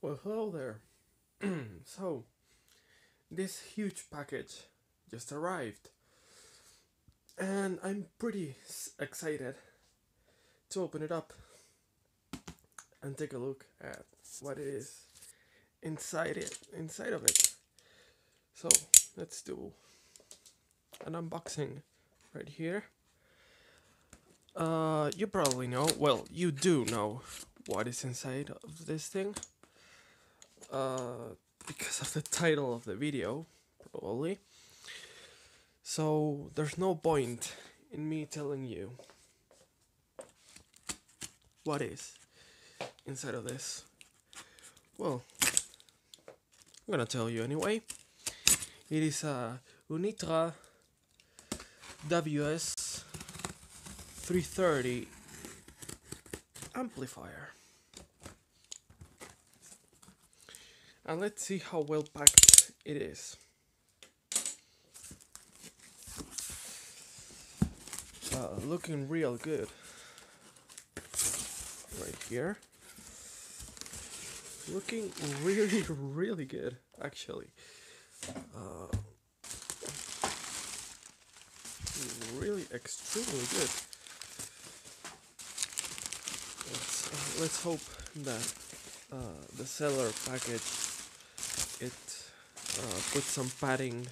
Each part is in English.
Well, hello there. so, this huge package just arrived, and I'm pretty excited to open it up and take a look at what it is inside it, inside of it. So, let's do an unboxing right here. Uh, you probably know, well, you do know what is inside of this thing uh, because of the title of the video, probably. So there's no point in me telling you what is inside of this. Well, I'm gonna tell you anyway. It is a Unitra WS 330 amplifier. And let's see how well packed it is. Uh, looking real good right here. Looking really, really good, actually. Uh, really extremely good. Let's, uh, let's hope that uh, the seller package it uh, put some padding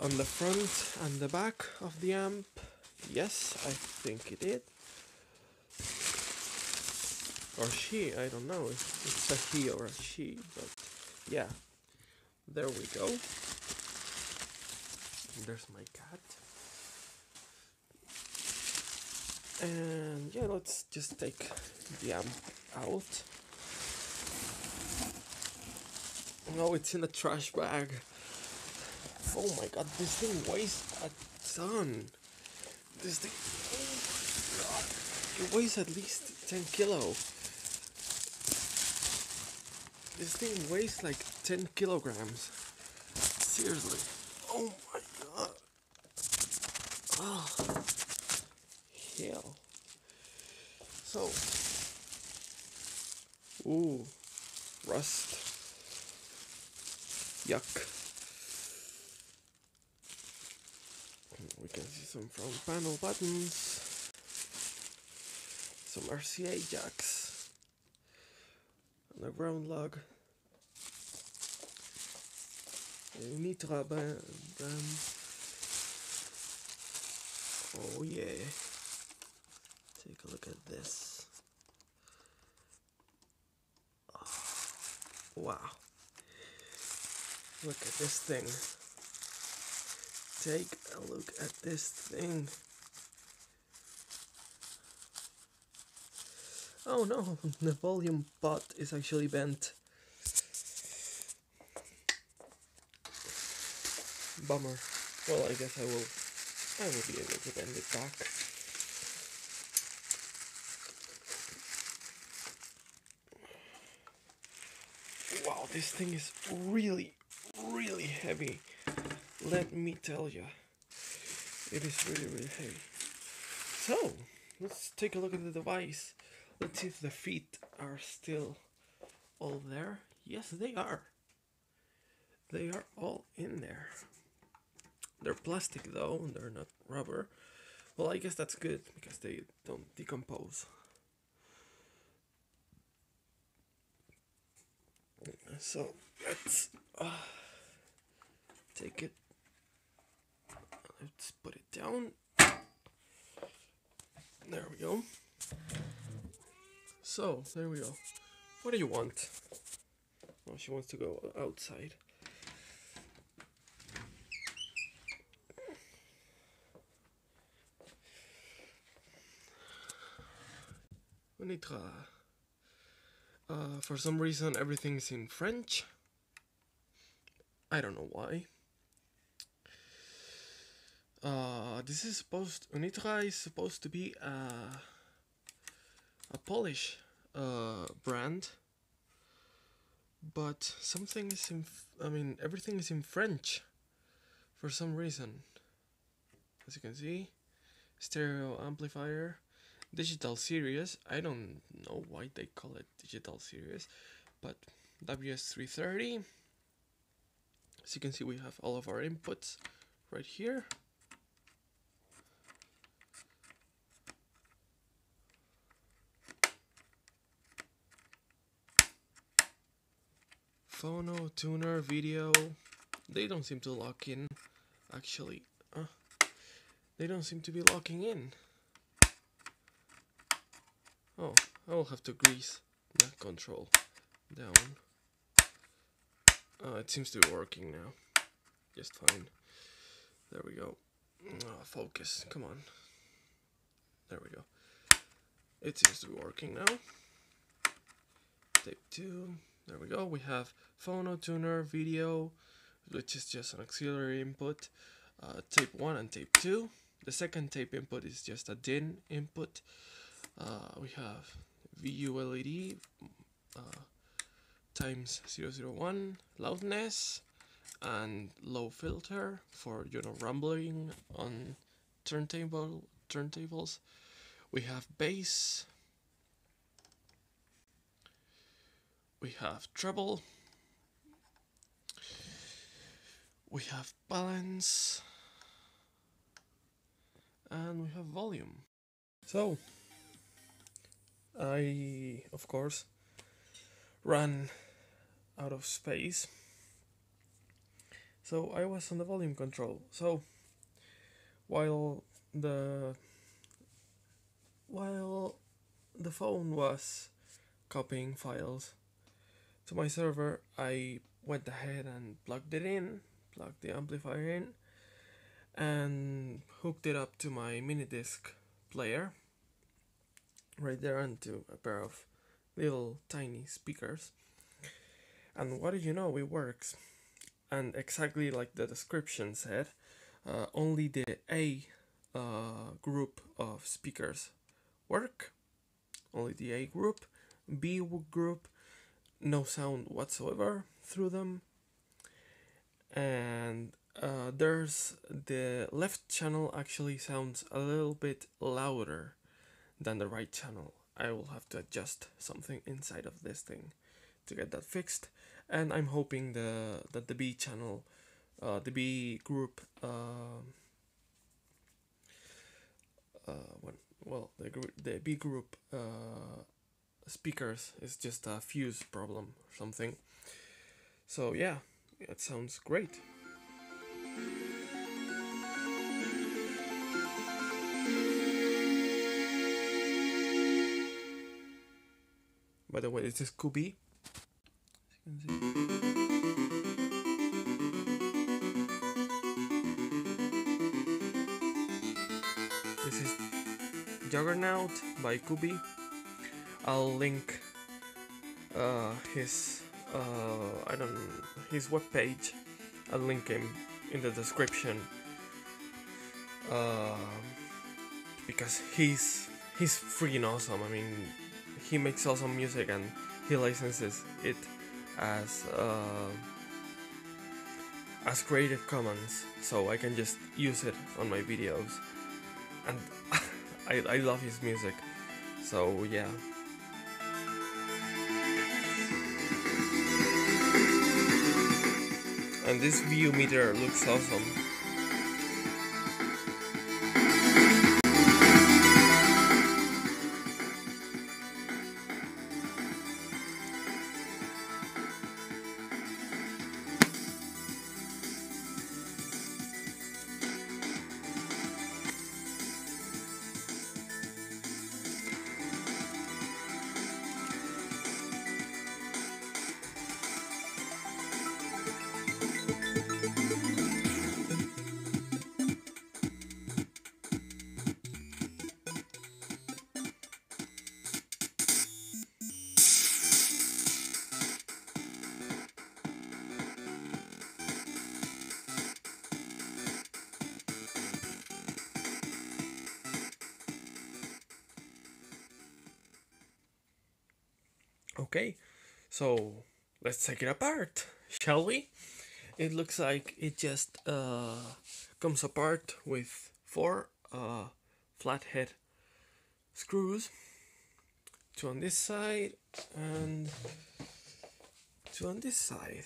on the front and the back of the amp. Yes, I think it did. Or she, I don't know if it's a he or a she, but yeah. There we go. There's my cat. And yeah, let's just take the amp out. No, it's in a trash bag. Oh my god, this thing weighs a ton. This thing. Oh weighs at least 10 kilo. This thing weighs like 10 kilograms. Seriously. Oh my god. Oh. Hell. So. Ooh. Rust. Yuck. We can see some front panel buttons, some RCA jacks, and a ground lug. A band. Oh yeah. Take a look at this. Oh, wow. Look at this thing. Take a look at this thing. Oh no, the volume pot is actually bent. Bummer. Well, I guess I will I will be able to bend it back. Wow, this thing is really, really heavy. Let me tell you, it is really, really heavy. So, let's take a look at the device. Let's see if the feet are still all there. Yes, they are. They are all in there. They're plastic though, they're not rubber. Well, I guess that's good because they don't decompose. So let's uh, take it. Let's put it down. There we go. So there we go. What do you want? Oh, she wants to go outside. Uh, for some reason, everything's in French. I don't know why. Uh, this is supposed. Unitra is supposed to be a, a Polish uh, brand, but something is in. I mean, everything is in French for some reason. As you can see, stereo amplifier digital series. I don't know why they call it digital series. but WS330. As you can see, we have all of our inputs right here. Phono, tuner, video. They don't seem to lock in, actually. Uh, they don't seem to be locking in. Oh, I'll have to grease that control down. Oh, it seems to be working now. Just fine. There we go. Oh, focus, come on. There we go. It seems to be working now. Tape 2. There we go. We have phono tuner video, which is just an auxiliary input. Uh, tape 1 and tape 2. The second tape input is just a DIN input. Uh, we have VU LED uh, times 001 loudness and low filter for you know rumbling on turntable turntables. We have bass. We have treble. We have balance. And we have volume. So, I, of course, ran out of space. So I was on the volume control. So while the while the phone was copying files to my server, I went ahead and plugged it in, plugged the amplifier in, and hooked it up to my mini disc player right there onto a pair of little tiny speakers. And what do you know, it works. And exactly like the description said, uh, only the A uh, group of speakers work. Only the A group. B group, no sound whatsoever through them. And uh, there's the left channel actually sounds a little bit louder than the right channel. I will have to adjust something inside of this thing to get that fixed. And I'm hoping the that the B channel, uh, the B group, uh, uh, when, well, the the B group uh, speakers is just a fuse problem or something. So yeah, it sounds great. By the way, this is Kubbi. This is Juggernaut by Kubbi. I'll link uh, his uh, I don't his webpage. I'll link him in the description uh, because he's he's freaking awesome. I mean, he makes awesome music and he licenses it as uh, as Creative Commons, so I can just use it on my videos, and I I love his music, so yeah. This VU meter looks awesome. Okay, so let's take it apart, shall we? It looks like it just uh, comes apart with four uh, flathead screws. Two on this side and two on this side.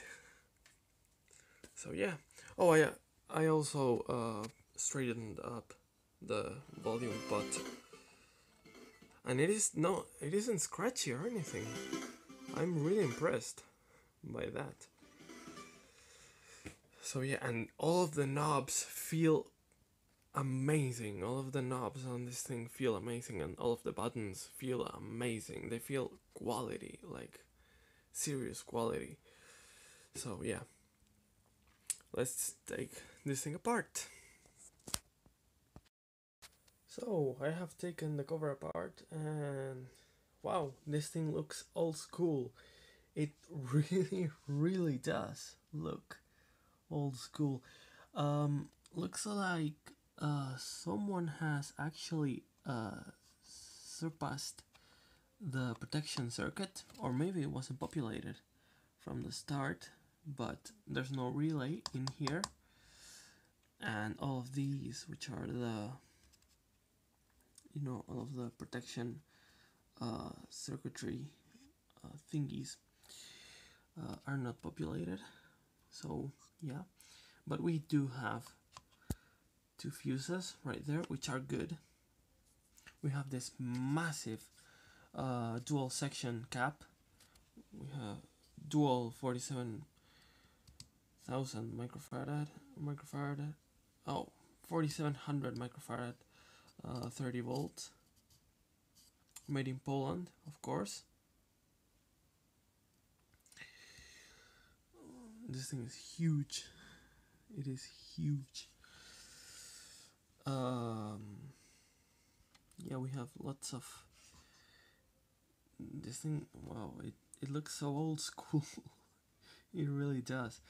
So yeah. Oh yeah. I also uh, straightened up the volume but and it is no it isn't scratchy or anything i'm really impressed by that. So yeah and all of the knobs feel amazing. All of the knobs on this thing feel amazing and all of the buttons feel amazing. They feel quality like serious quality. So yeah. Let's take this thing apart. So I have taken the cover apart and wow, this thing looks old school. It really, really does look old school. Um, looks like uh, someone has actually uh, surpassed the protection circuit, or maybe it wasn't populated from the start, but there's no relay in here. And all of these, which are the you know all of the protection uh, circuitry uh, thingies uh, are not populated. So yeah. But we do have two fuses right there which are good. We have this massive uh, dual section cap. We have dual 47,000 microfarad microfarad oh 4700 microfarad uh, 30 volts made in Poland of course. This thing is huge. It is huge. Um, yeah we have lots of this thing wow it, it looks so old school. It really does.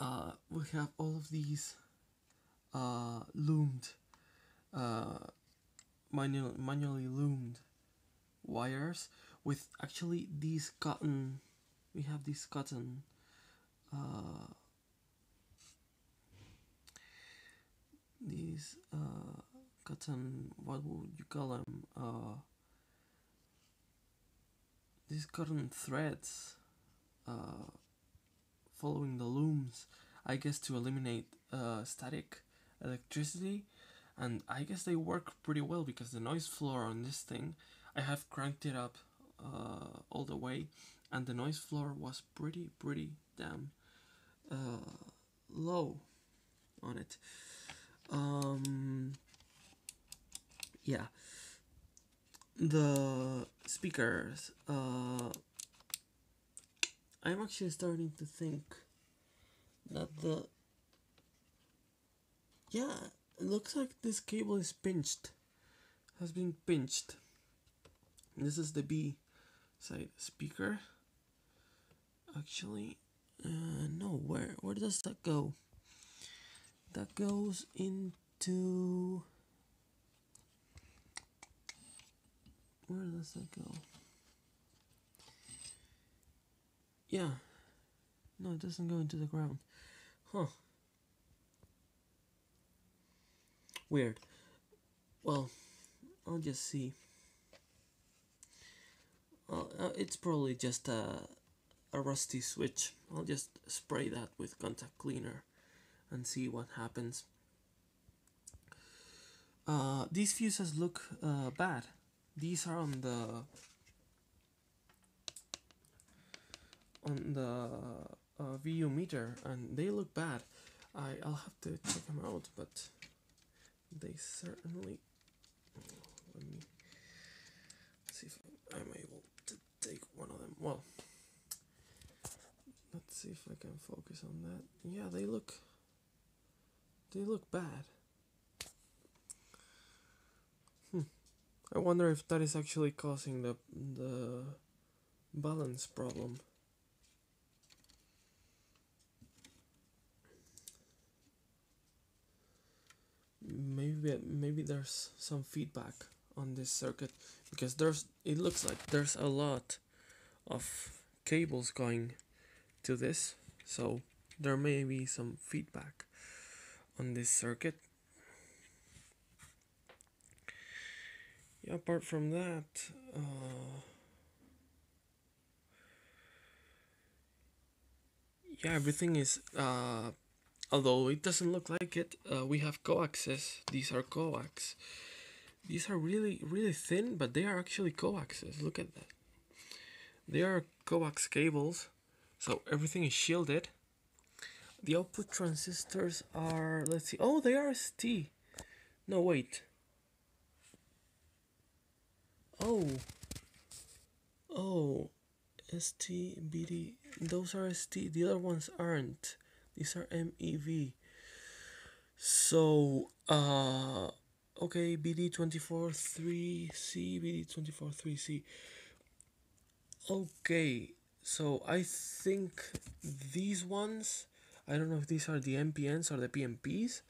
Uh, we have all of these uh, loomed, uh, manual, manually loomed wires with actually these cotton, we have these cotton uh, these uh, cotton, what would you call them? Uh, these cotton threads uh, following the looms, I guess to eliminate uh, static electricity and I guess they work pretty well because the noise floor on this thing I have cranked it up uh, all the way and the noise floor was pretty pretty damn uh, low on it. Um, yeah. The speakers uh, I'm actually starting to think that the yeah, looks like this cable is pinched. Has been pinched. This is the B side speaker. Actually, uh, no, where where does that go? That goes into where does that go? Yeah. No, it doesn't go into the ground. Huh. Weird. Well, I'll just see. Uh, it's probably just a, a rusty switch. I'll just spray that with contact cleaner and see what happens. Uh, these fuses look uh, bad. These are on the on the uh, VU meter and they look bad. I I'll have to check them out, but certainly. Let me see if I'm able to take one of them. Well, let's see if I can focus on that. Yeah, they look. They look bad. Hmm. I wonder if that is actually causing the the balance problem. maybe maybe there's some feedback on this circuit because there's it looks like there's a lot of cables going to this so there may be some feedback on this circuit. Yeah apart from that uh, yeah everything is uh although it doesn't look like it, uh, we have coaxes. These are coax. These are really, really thin, but they are actually coaxes. Look at that. They are coax cables, so everything is shielded. The output transistors are, let's see, oh, they are ST. No, wait. Oh. Oh. ST, BD, those are ST, the other ones aren't. These are MEV. So, uh, okay, BD24 3C, BD24 3C. Okay, so I think these ones, I don't know if these are the NPNs or the PNPs.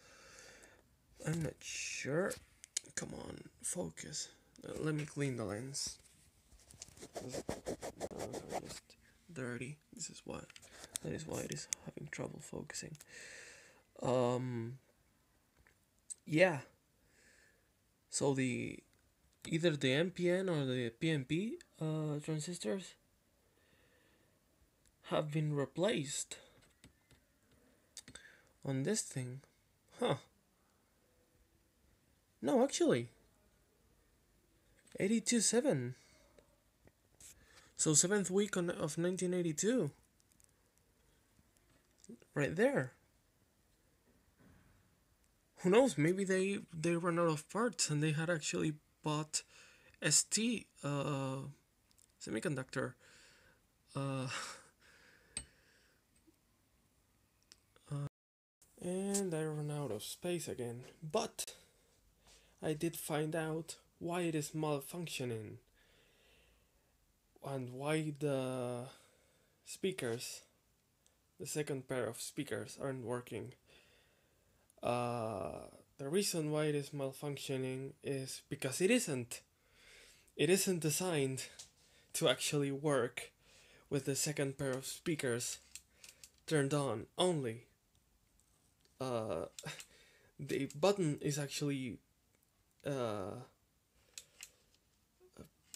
I'm not sure. Come on, focus. Uh, let me clean the lens. Those are just dirty. This is why. That is why it is having trouble focusing. Um. Yeah. So the either the NPN or the PNP uh, transistors have been replaced on this thing. Huh. No, actually. 82.7. So 7th week on, of 1982. Right there. Who knows, maybe they, they ran out of parts and they had actually bought ST uh, semiconductor. Uh, and I run out of space again. But I did find out why it is malfunctioning and why the speakers, the second pair of speakers, aren't working. Uh, the reason why it is malfunctioning is because it isn't. It isn't designed to actually work with the second pair of speakers turned on only. Uh, the button is actually uh,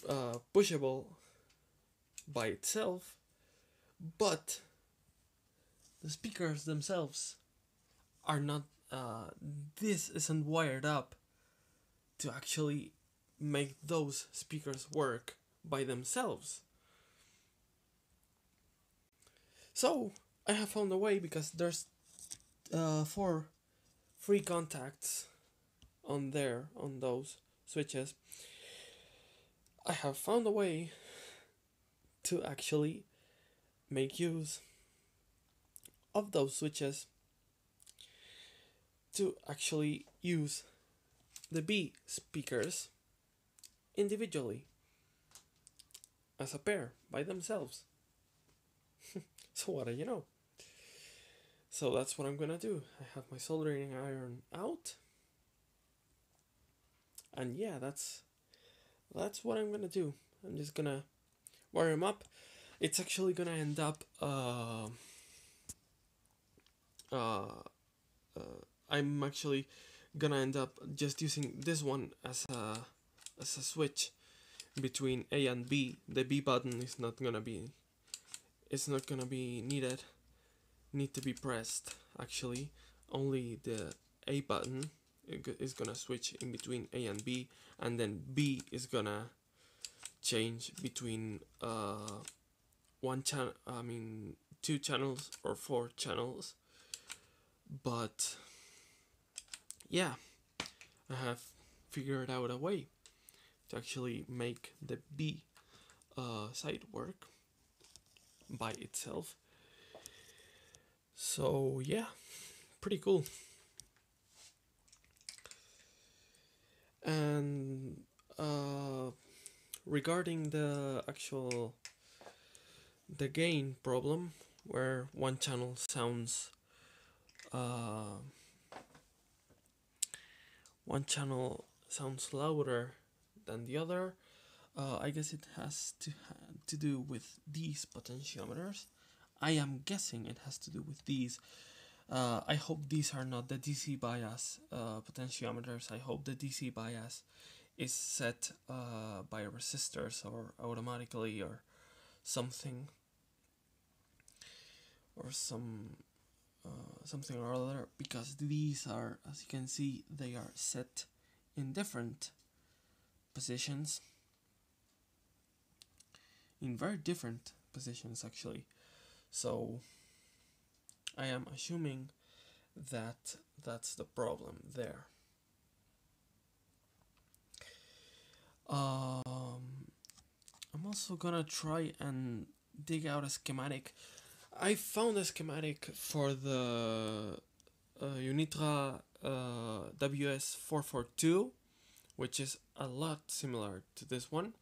uh, pushable by itself, but the speakers themselves are not. Uh, this isn't wired up to actually make those speakers work by themselves. So I have found a way because there's uh, four free contacts on there on those switches. I have found a way to actually make use of those switches to actually use the B speakers individually as a pair by themselves. so what do you know? So that's what I'm gonna do. I have my soldering iron out. And yeah, that's that's what I'm gonna do. I'm just gonna wire them up. It's actually gonna end up uh, I'm actually gonna end up just using this one as a as a switch between A and B. The B button is not gonna be it's not gonna be needed need to be pressed actually only the A button is gonna switch in between A and B and then B is gonna change between uh, one channel I mean two channels or four channels but yeah I have figured out a way to actually make the B uh, side work by itself. So yeah pretty cool. And uh, regarding the actual the gain problem where one channel sounds uh, one channel sounds louder than the other. Uh, I guess it has to ha to do with these potentiometers. I am guessing it has to do with these. Uh, I hope these are not the DC bias uh, potentiometers. I hope the DC bias is set uh, by resistors or automatically or something. Or some uh, something or other because these are as you can see they are set in different positions. In very different positions actually. So I am assuming that that's the problem there. Um, I'm also gonna try and dig out a schematic I found a schematic for the uh, Unitra uh, WS442 which is a lot similar to this one.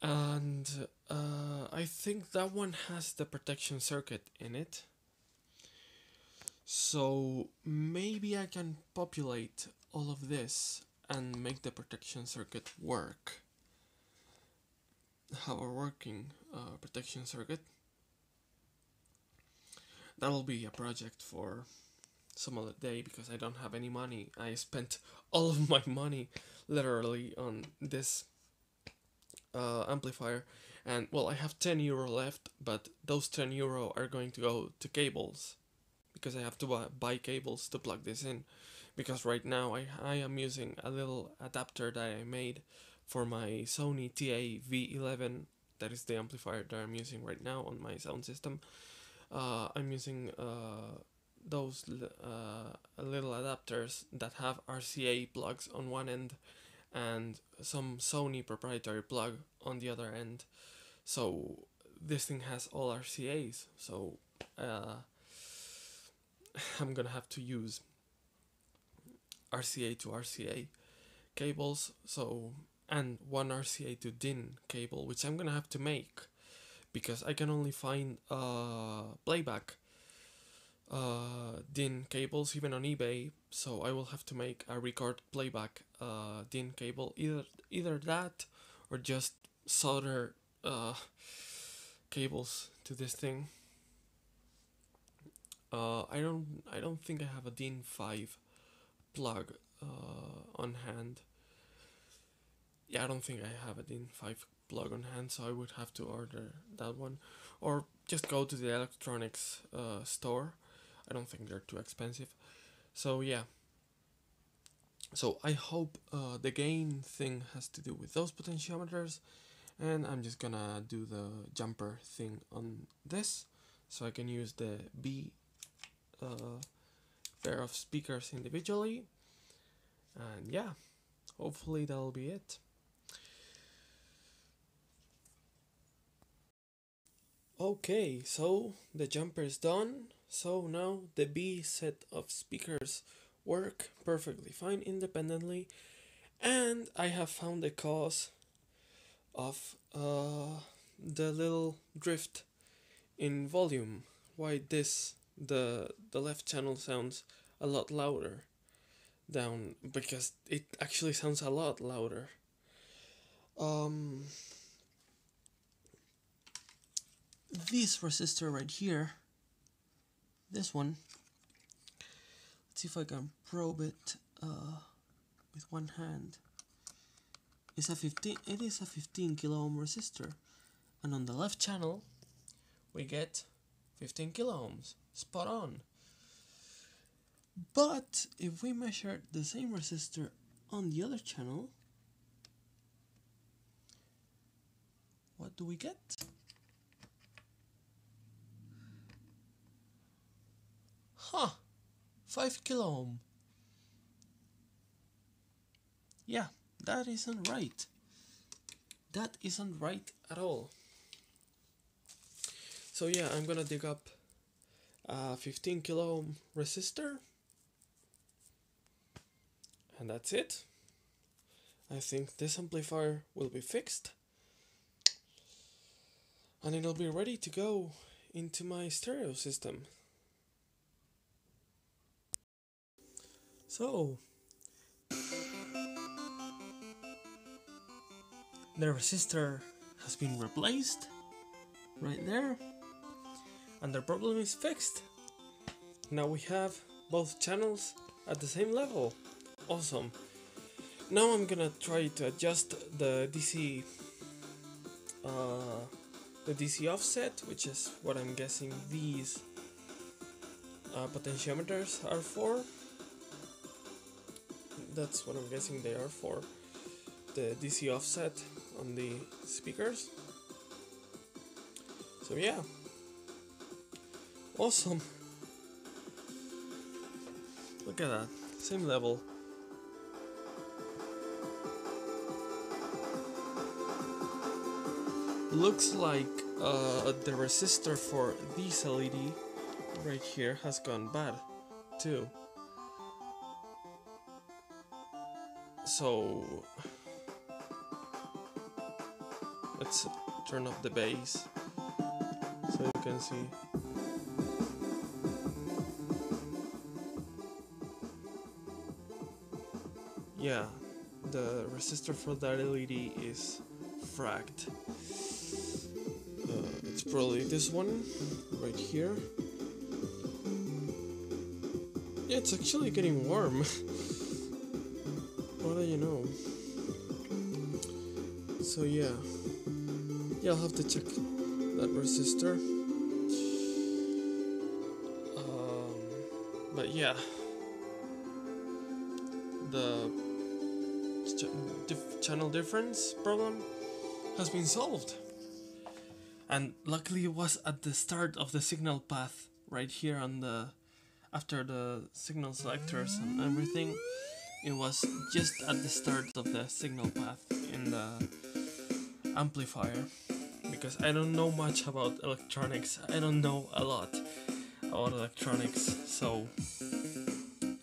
And uh, I think that one has the protection circuit in it. So maybe I can populate all of this and make the protection circuit work. Have a working uh, protection circuit that'll be a project for some other day because I don't have any money. I spent all of my money literally on this uh, amplifier. And well I have 10 euro left but those 10 euro are going to go to cables because I have to buy, buy cables to plug this in. Because right now I, I am using a little adapter that I made for my Sony TA V11 that is the amplifier that I'm using right now on my sound system uh, I'm using uh, those uh, little adapters that have RCA plugs on one end and some Sony proprietary plug on the other end. So this thing has all RCAs, so uh, I'm gonna have to use RCA to RCA cables, so and one RCA to DIN cable, which I'm gonna have to make because I can only find uh, playback uh, DIN cables even on eBay so I will have to make a record playback uh, DIN cable either either that or just solder uh, cables to this thing. Uh, I don't I don't think I have a DIN 5 plug uh, on hand. Yeah I don't think I have a DIN 5 plug on hand so I would have to order that one. Or just go to the electronics uh, store. I don't think they're too expensive. So yeah. So I hope uh, the gain thing has to do with those potentiometers and I'm just gonna do the jumper thing on this so I can use the B uh, pair of speakers individually. And yeah. Hopefully that'll be it okay so the jumper is done. So now the B set of speakers work perfectly fine independently. And I have found the cause of uh, the little drift in volume. Why this the the left channel sounds a lot louder down because it actually sounds a lot louder. Um this resistor right here. This one. Let's see if I can probe it uh, with one hand. It's a 15 it is a 15 kilo ohm resistor and on the left channel we get 15 kilo ohms spot on. But if we measure the same resistor on the other channel what do we get Huh. 5 kilo ohm. Yeah, that isn't right. That isn't right at all. So yeah, I'm gonna dig up a 15 kilo ohm resistor. And that's it. I think this amplifier will be fixed. And it'll be ready to go into my stereo system. So, the resistor has been replaced right there and the problem is fixed. Now we have both channels at the same level. Awesome. Now I'm gonna try to adjust the DC uh, the DC offset, which is what I'm guessing these uh, potentiometers are for. That's what I'm guessing they are for. The DC offset on the speakers. So yeah. Awesome. Look at that. Same level. Looks like uh, the resistor for this LED right here has gone bad too. So let's turn off the base so you can see. Yeah, the resistor for that LED is fracked. Uh, it's probably this one right here. Yeah, it's actually getting warm. what do you know? So yeah, yeah, I'll have to check that resistor. Um, but yeah, the ch dif channel difference problem has been solved. And luckily it was at the start of the signal path right here on the after the signal selectors and everything it was just at the start of the signal path in the amplifier because I don't know much about electronics. I don't know a lot about electronics so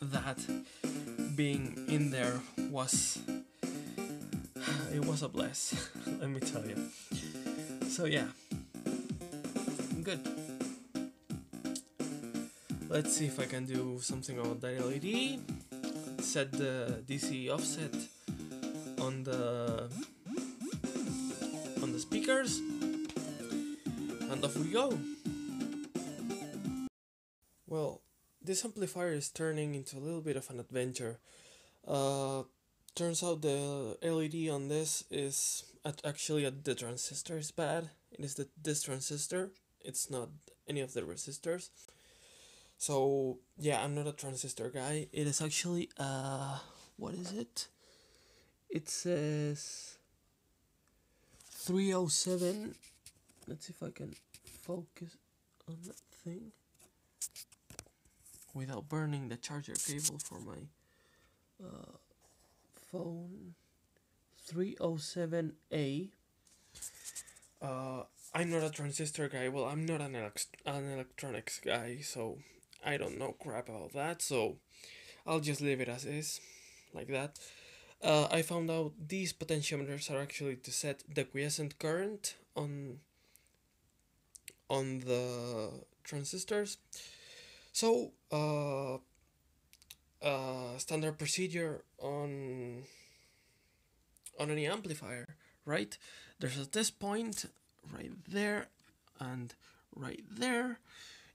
that being in there was it was a bless let me tell you. So yeah. Good. Let's see if I can do something about that LED set the DC offset on the on the speakers. And off we go. Well this amplifier is turning into a little bit of an adventure. Uh, turns out the LED on this is at actually at the transistor is bad. It is the this transistor. It's not any of the resistors so yeah i'm not a transistor guy. It is actually uh what is it? It says 307 let's see if i can focus on that thing without burning the charger cable for my uh, phone. 307a uh, I'm not a transistor guy. Well, I'm not an, elect- an electronics guy, so I don't know crap about that. So I'll just leave it as is, like that. Uh, I found out these potentiometers are actually to set the quiescent current on on the transistors. So uh, uh, standard procedure on on any amplifier, right? There's a test point right there and right there.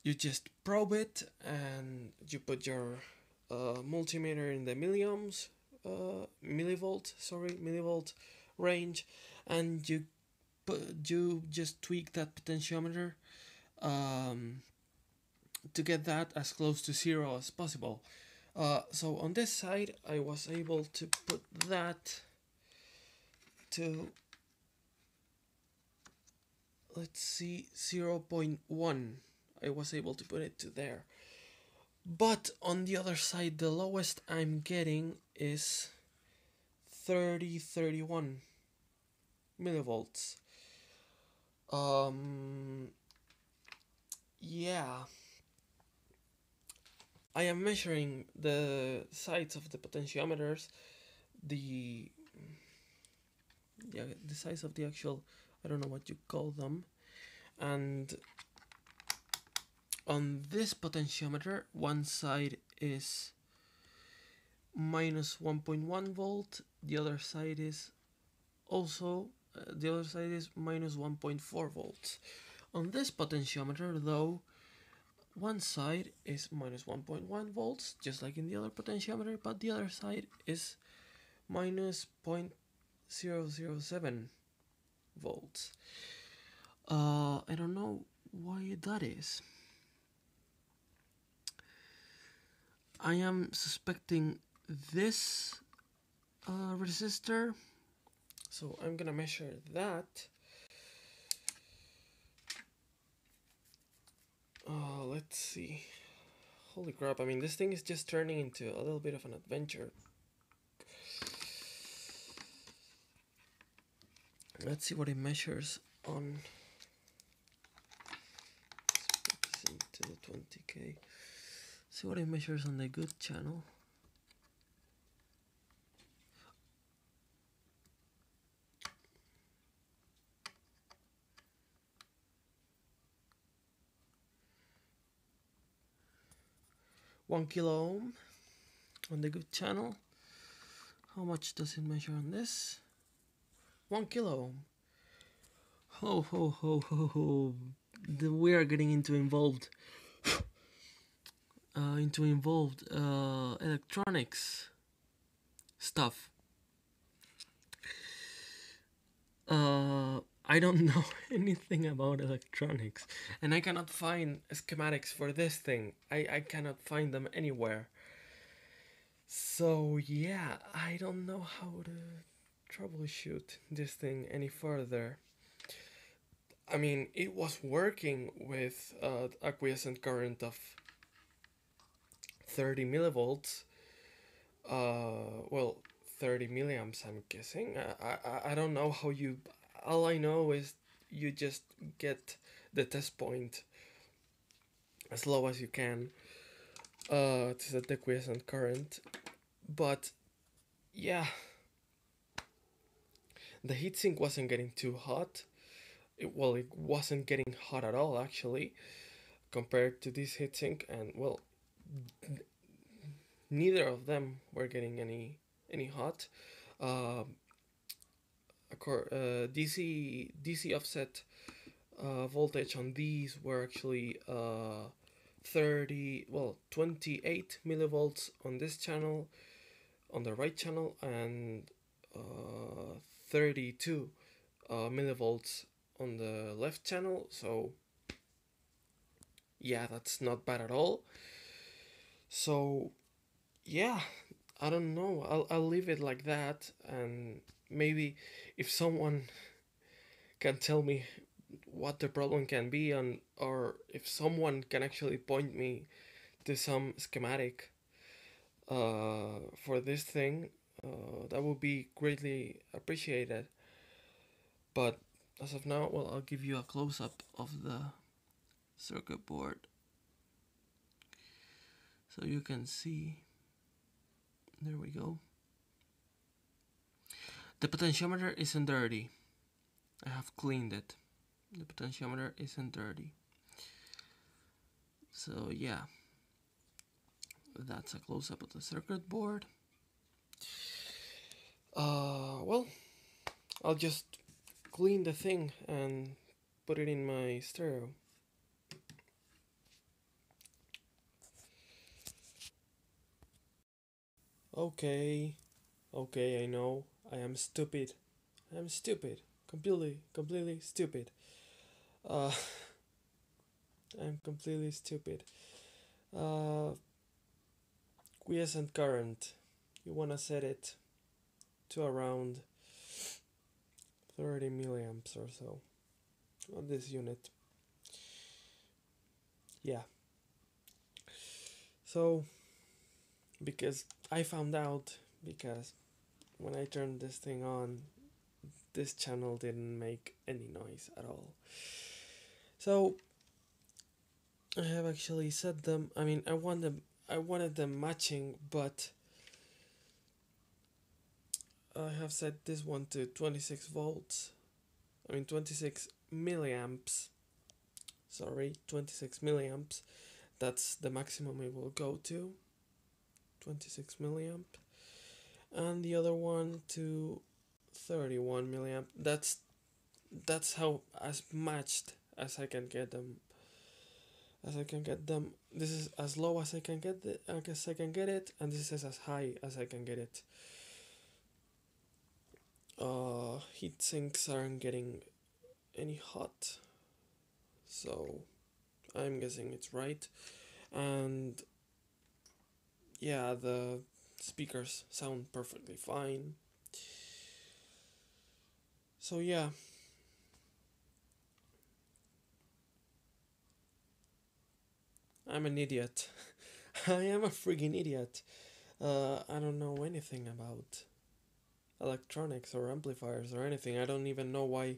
You just probe it and you put your uh, multimeter in the milliohms, uh, millivolt, sorry, millivolt range, and you put you just tweak that potentiometer um, to get that as close to zero as possible. Uh, so on this side, I was able to put that to let's see 0.1 I was able to put it to there. But on the other side the lowest I'm getting is 30 31 millivolts. Um yeah. I am measuring the sides of the potentiometers the yeah the size of the actual I don't know what you call them and on this potentiometer one side is minus 1.1 volt the other side is also uh, the other side is minus 1.4 volts on this potentiometer though one side is minus 1.1 volts just like in the other potentiometer but the other side is minus 0.007 volts. Uh, I don't know why that is. I am suspecting this uh, resistor. So I'm gonna measure that. Uh, let's see. Holy crap, I mean, this thing is just turning into a little bit of an adventure. Let's see what it measures on. Let's put this into the 20k. See what it measures on the good channel. One kilo ohm on the good channel. How much does it measure on this? One kilo ohm. Ho ho ho ho ho. We are getting into involved uh, into involved uh, electronics stuff. Uh, I don't know anything about electronics, and I cannot find schematics for this thing. I, I cannot find them anywhere. So, yeah, I don't know how to troubleshoot this thing any further. I mean, it was working with uh, a quiescent current of 30 millivolts. Uh, well, 30 milliamps, I'm guessing. I, I, I don't know how you. All I know is you just get the test point as low as you can uh, to set the quiescent current. But yeah, the heatsink wasn't getting too hot. It, well, it wasn't getting hot at all actually compared to this heatsink, and well, neither of them were getting any any hot. Uh, uh, DC DC offset uh, voltage on these were actually uh, 30 well 28 millivolts on this channel on the right channel and uh, 32 uh, millivolts on the left channel so yeah that's not bad at all so yeah i don't know. I'll, I'll leave it like that and maybe if someone can tell me what the problem can be and or if someone can actually point me to some schematic uh, for this thing uh, that would be greatly appreciated. But as of now well i'll give you a close-up of the circuit board so you can see. There we go. The potentiometer isn't dirty. I have cleaned it. The potentiometer isn't dirty. So yeah. That's a close-up of the circuit board. Uh, well I'll just clean the thing and put it in my stereo okay. Okay I know. I am stupid. I am stupid. Completely completely stupid. Uh, I'm completely stupid. Uh, quiescent current. You want to set it to around 30 milliamps or so on this unit. Yeah. So because I found out because when I turned this thing on this channel didn't make any noise at all. So I have actually set them I mean I want them I wanted them matching but I have set this one to 26 volts I mean 26 milliamps sorry 26 milliamps. That's the maximum it will go to 26 milliamp and the other one to 31 milliamp. That's that's how as matched as I can get them as I can get them. This is as low as I can get it I guess I can get it and this is as high as I can get it. Uh heat sinks aren't getting any hot so I'm guessing it's right. And yeah, the speakers sound perfectly fine. So yeah. I'm an idiot. I am a friggin' idiot. Uh, I don't know anything about electronics or amplifiers or anything. I don't even know why.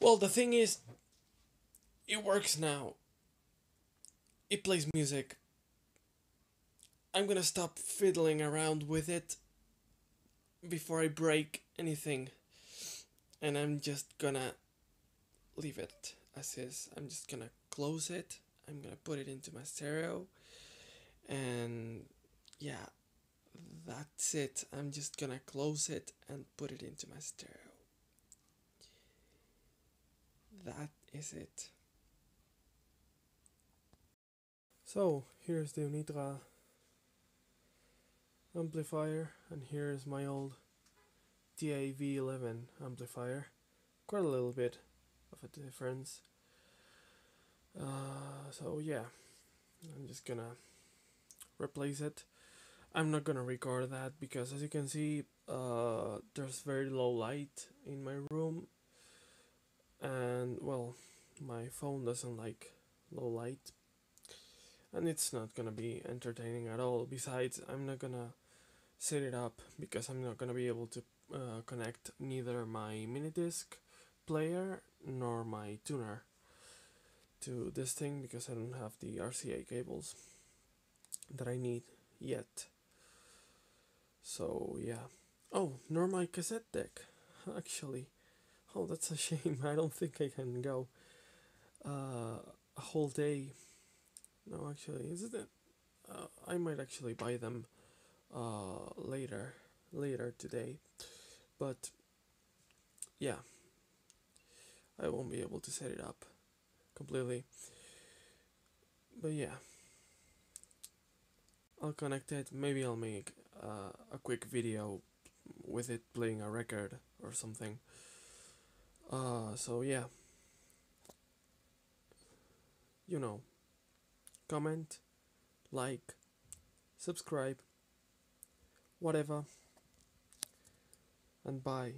Well, the thing is, it works now. It plays music. I'm gonna stop fiddling around with it before I break anything. And I'm just gonna leave it as is. I'm just gonna close it. I'm gonna put it into my stereo. And yeah, that's it. I'm just gonna close it and put it into my stereo. That is it. So here's the Unitra amplifier, and here's my old DAV11 amplifier. Quite a little bit of a difference. Uh, so yeah, I'm just gonna replace it. I'm not gonna record that because as you can see, uh, there's very low light in my room, and well, my phone doesn't like low light, and it's not gonna be entertaining at all. Besides, I'm not gonna set it up because I'm not gonna be able to uh, connect neither my mini disc player nor my tuner to this thing because I don't have the RCA cables that I need yet. So yeah. Oh, nor my cassette deck, actually. Oh, that's a shame. I don't think I can go uh, a whole day. No, actually, is it? Uh, I might actually buy them uh, later, later today. But yeah, I won't be able to set it up completely. But yeah, I'll connect it. Maybe I'll make uh, a quick video with it playing a record or something. Uh, so yeah, you know, comment, like, subscribe, whatever, and bye.